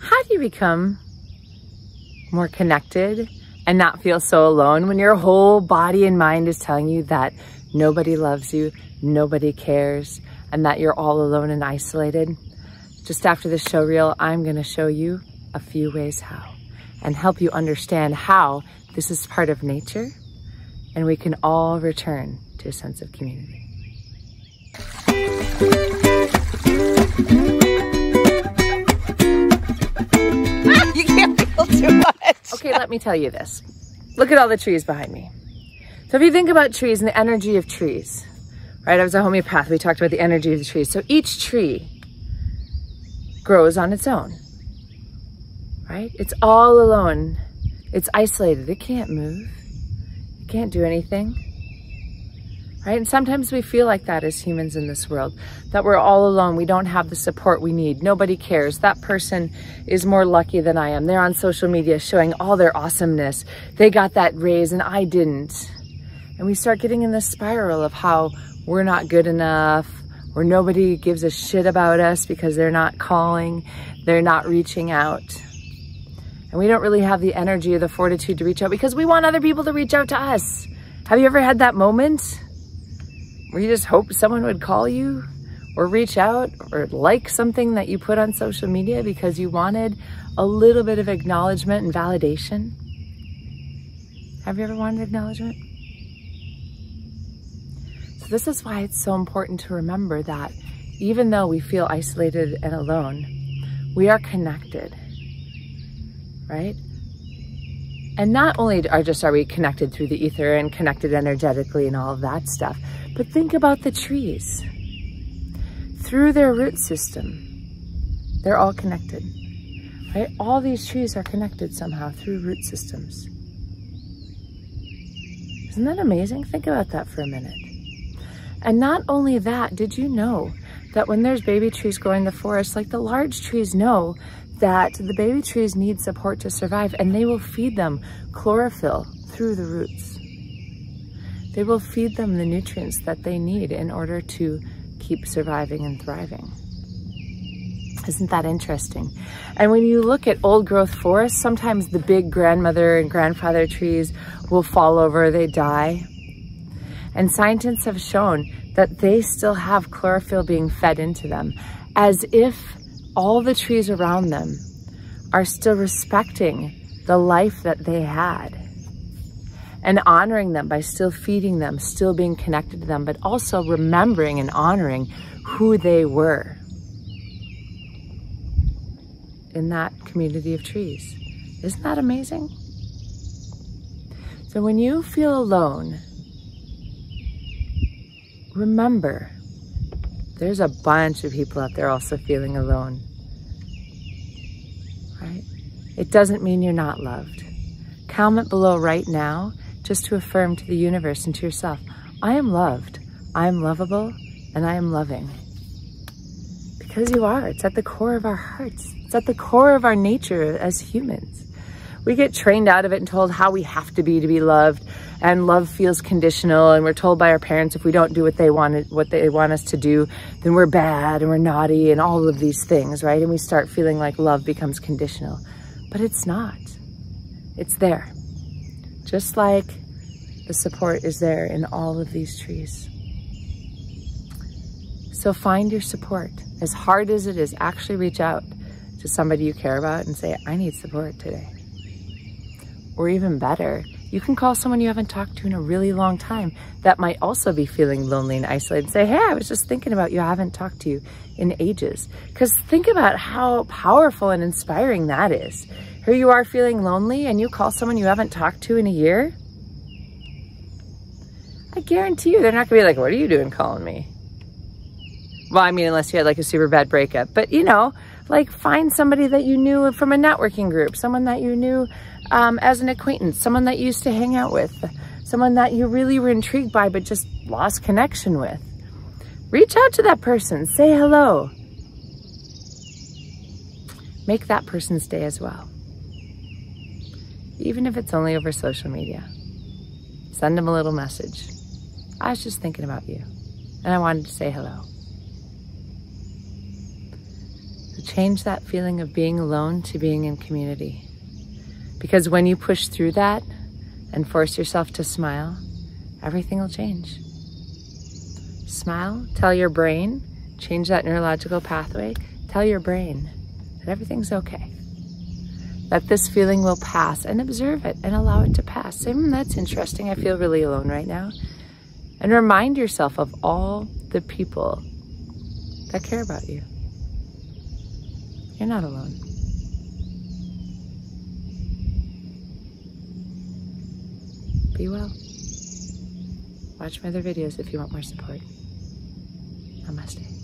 how do you become more connected and not feel so alone when your whole body and mind is telling you that nobody loves you, nobody cares, and that you're all alone and isolated? Just after this show reel, I'm going to show you a few ways how and help you understand how this is part of nature and we can all return to a sense of community. you can't feel too much. Okay, let me tell you this. Look at all the trees behind me. So if you think about trees and the energy of trees, right? I was a homeopath. We talked about the energy of the trees. So each tree grows on its own, right? It's all alone. It's isolated. It can't move. It can't do anything right? And sometimes we feel like that as humans in this world, that we're all alone. We don't have the support we need. Nobody cares. That person is more lucky than I am. They're on social media showing all their awesomeness. They got that raise and I didn't. And we start getting in this spiral of how we're not good enough, or nobody gives a shit about us because they're not calling, they're not reaching out. And we don't really have the energy or the fortitude to reach out because we want other people to reach out to us. Have you ever had that moment? Where you just hope someone would call you or reach out or like something that you put on social media because you wanted a little bit of acknowledgement and validation? Have you ever wanted acknowledgement? So this is why it's so important to remember that even though we feel isolated and alone, we are connected, right? And not only are just are we connected through the ether and connected energetically and all of that stuff, but think about the trees. Through their root system, they're all connected, right? All these trees are connected somehow through root systems. Isn't that amazing? Think about that for a minute. And not only that, did you know that when there's baby trees growing in the forest, like the large trees know that the baby trees need support to survive and they will feed them chlorophyll through the roots. They will feed them the nutrients that they need in order to keep surviving and thriving. Isn't that interesting? And when you look at old growth forests, sometimes the big grandmother and grandfather trees will fall over, they die. And scientists have shown that they still have chlorophyll being fed into them as if all the trees around them are still respecting the life that they had and honoring them by still feeding them, still being connected to them, but also remembering and honoring who they were in that community of trees. Isn't that amazing? So when you feel alone, remember there's a bunch of people out there also feeling alone. Right? It doesn't mean you're not loved. Comment below right now just to affirm to the universe and to yourself, I am loved, I am lovable, and I am loving. Because you are. It's at the core of our hearts. It's at the core of our nature as humans. We get trained out of it and told how we have to be to be loved, and love feels conditional. And we're told by our parents if we don't do what they want, what they want us to do, then we're bad and we're naughty and all of these things, right? And we start feeling like love becomes conditional, but it's not. It's there just like the support is there in all of these trees. So find your support. As hard as it is, actually reach out to somebody you care about and say, I need support today. Or even better, you can call someone you haven't talked to in a really long time that might also be feeling lonely and isolated and say, hey, I was just thinking about you. I haven't talked to you in ages. Because think about how powerful and inspiring that is. Here you are feeling lonely and you call someone you haven't talked to in a year. I guarantee you they're not gonna be like, what are you doing calling me? Well, I mean, unless you had like a super bad breakup, but you know, like find somebody that you knew from a networking group, someone that you knew um, as an acquaintance, someone that you used to hang out with, someone that you really were intrigued by but just lost connection with. Reach out to that person, say hello. Make that person's day as well even if it's only over social media. Send them a little message. I was just thinking about you and I wanted to say hello. change that feeling of being alone to being in community. Because when you push through that and force yourself to smile, everything will change. Smile, tell your brain, change that neurological pathway, tell your brain that everything's okay. That this feeling will pass and observe it and allow it to pass. Say, mm, that's interesting. I feel really alone right now. And remind yourself of all the people that care about you. You're not alone. Be well. Watch my other videos if you want more support. Namaste.